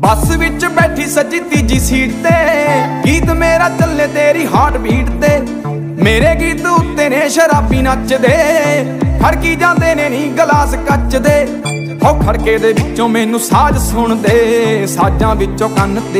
ਬੱਸ ਵਿੱਚ ਬੈਠੀ ਸੱਜੀ ਤੀਜੀ ਸੀਟ ਤੇ। ਗੀਤ ਮੇਰਾ ਚੱਲੇ ਤੇਰੀ ਹਾਰਟ ਬੀਟ ਤੇ। ਮੇਰੇ ਗੀਤ ਉੱਤੇ ਨੇ ਸ਼ਰਾਬੀ ਨੱਚਦੇ। ਖੜਕੀ ਜਾਂਦੇ ਨੇ ਨੀ ਗਲਾਸ ਕੱਚ ਦੇ ਉਹ ਖੜਕੇ ਦੇ ਵਿੱਚੋਂ ਮੈਨੂੰ ਸਾਜ਼ ਸੁਣਦੇ। ਸਾਜ਼ਾਂ ਵਿੱਚੋਂ ਕੰਨ ਤੇ